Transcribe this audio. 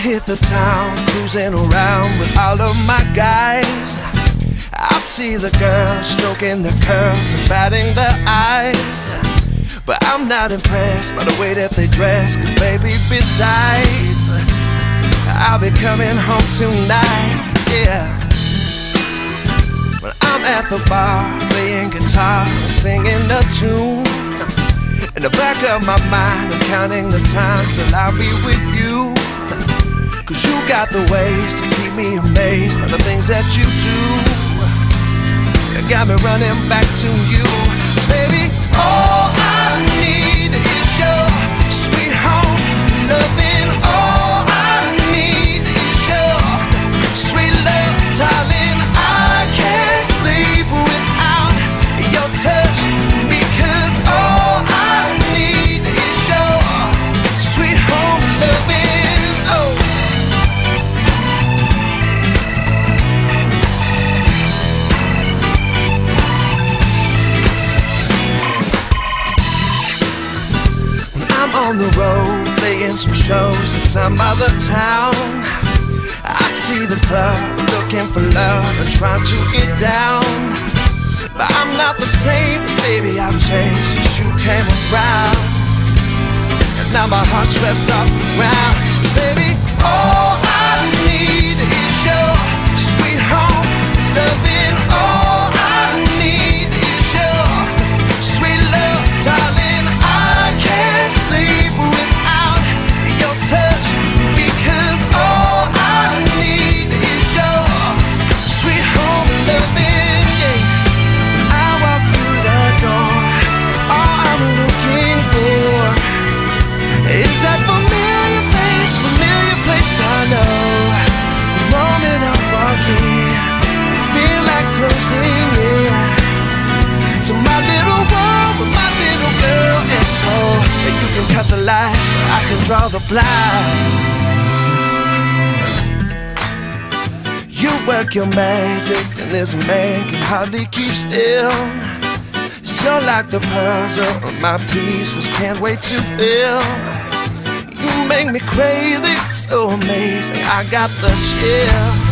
hit the town, cruising around with all of my guys. I see the girls stroking their curls and batting their eyes. But I'm not impressed by the way that they dress, cause baby, besides, I'll be coming home tonight, yeah. When I'm at the bar, playing guitar, singing a tune. In the back of my mind, I'm counting the time till I'll be with you. Cause you got the ways to keep me amazed by the things that you do. You got me running back to you. On the road, playing some shows in some other town. I see the club looking for love and trying to get down. But I'm not the same, baby, I've changed since you came around. And now my heart's swept off the ground. 'Cause baby, all can cut the lights, I can draw the blind. You work your magic, and this man can hardly keep still. So like the puzzle my pieces, can't wait to fill. You make me crazy, so amazing. I got the chill.